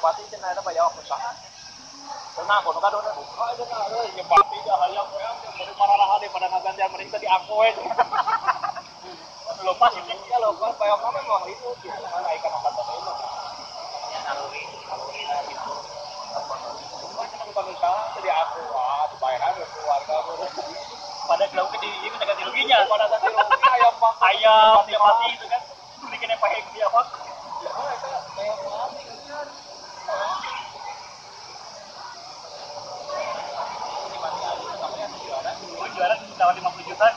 pati sih na bayaw ako sa Karena ako naka doon buka itu na ada yung pati dah hayang ko yan dari mararahan di pada ngagantian mereka di aku itu. Lepas ini ya lepas bayaw kami mau itu kita mana ikan apa tadi. Ya naluri naluri lah gitu. Bukan usaha jadi aku ah dibayar ke keluarga pada kalau ke di itu ruginya pada ganti rugi ayam ayam mati itu kan because I